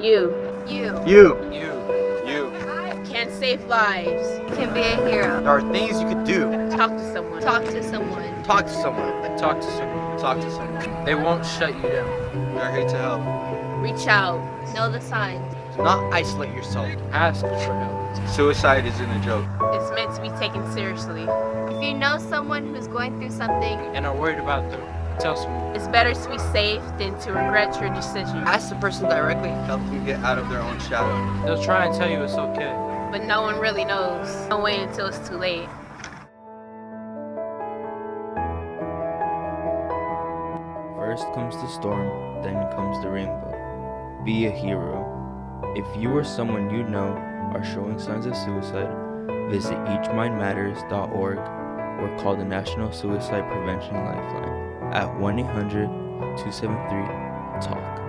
You You You. You. You. can save lives. can be a hero. There are things you could do. Talk to someone. Talk to someone. Talk to someone. Talk to someone. Talk to someone. They won't shut you down. They're here to help. Reach out. Know the signs. Do not isolate yourself. Ask for help. Suicide isn't a joke. It's meant to be taken seriously. If you know someone who's going through something, And are worried about them. Tell someone. It's better to be safe than to regret your decision. Ask the person directly. Help them get out of their own shadow. They'll try and tell you it's okay. But no one really knows. Don't wait until it's too late. First comes the storm, then comes the rainbow. Be a hero. If you or someone you know are showing signs of suicide, visit eachmindmatters.org or call the National Suicide Prevention Lifeline at 1 800 273 TALK.